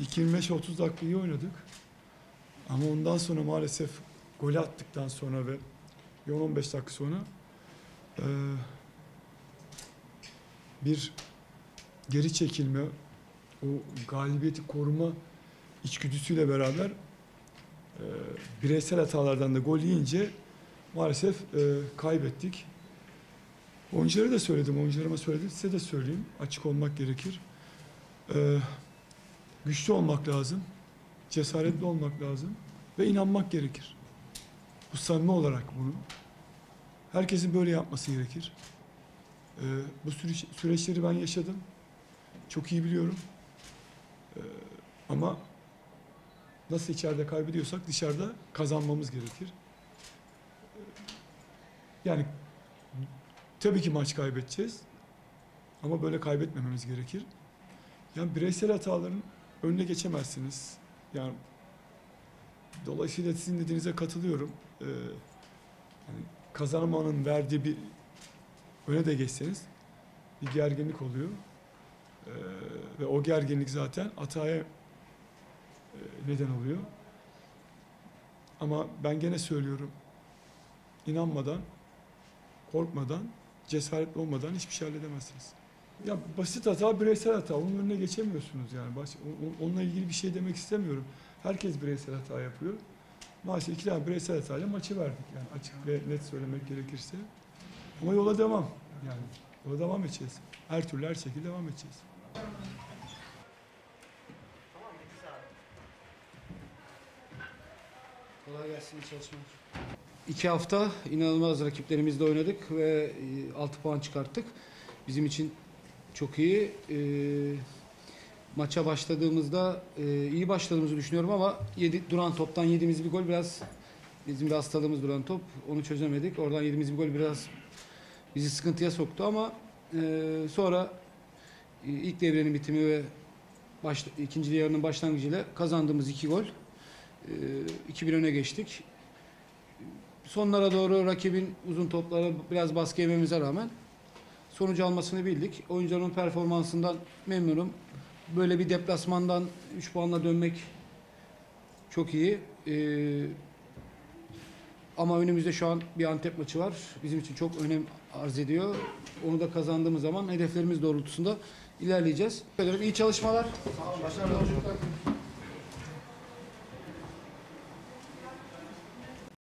İlk 25-30 dakika iyi oynadık. Ama ondan sonra maalesef golü attıktan sonra ve 10-15 dakika sonra eee, bir geri çekilme, o galibiyeti koruma içgüdüsüyle beraber eee, bireysel hatalardan da gol yiyince maalesef eee, kaybettik. Oyunculara da söyledim, oyuncularıma söyledim, size de söyleyeyim. Açık olmak gerekir. Eee, güçlü olmak lazım, cesaretli olmak lazım ve inanmak gerekir. Bu samimi olarak bunu. Herkesin böyle yapması gerekir. Eee, bu süreç, süreçleri ben yaşadım. Çok iyi biliyorum. Eee, ama nasıl içeride kaybediyorsak dışarıda kazanmamız gerekir. Eee, yani tabii ki maç kaybedeceğiz. Ama böyle kaybetmememiz gerekir. Yani bireysel hataların önüne geçemezsiniz. Yani dolayısıyla sizin dediğinize katılıyorum. Ee, yani kazanmanın verdiği bir öne de geçseniz bir gerginlik oluyor. Ee, ve o gerginlik zaten hataya e, neden oluyor. Ama ben gene söylüyorum. inanmadan, korkmadan, cesaretli olmadan hiçbir şey halledemezsiniz. Ya basit hata bireysel hata. Onun önüne geçemiyorsunuz yani. Baş, o- onunla ilgili bir şey demek istemiyorum. Herkes bireysel hata yapıyor. Maalesef iki tane bireysel hatayla maçı verdik yani açık ve net söylemek gerekirse. Ama yola devam. Yani yola devam edeceğiz. Her türlü her şekilde devam edeceğiz. Kolay gelsin çalışmalar. İki hafta inanılmaz rakiplerimizle oynadık ve 6 puan çıkarttık. Bizim için çok iyi. E, maça başladığımızda e, iyi başladığımızı düşünüyorum ama yedi, duran toptan yediğimiz bir gol biraz bizim bir hastalığımız duran top. Onu çözemedik. Oradan yediğimiz bir gol biraz bizi sıkıntıya soktu ama e, sonra e, ilk devrenin bitimi ve baş, ikinci yarının başlangıcıyla kazandığımız iki gol ee, 2-1 öne geçtik. Sonlara doğru rakibin uzun toplara biraz baskı yememize rağmen sonucu almasını bildik. Oyuncuların performansından memnunum. Böyle bir deplasmandan 3 puanla dönmek çok iyi. Ee, ama önümüzde şu an bir Antep maçı var. Bizim için çok önem arz ediyor. Onu da kazandığımız zaman hedeflerimiz doğrultusunda ilerleyeceğiz. İyi çalışmalar. Başarılı yolculuklar.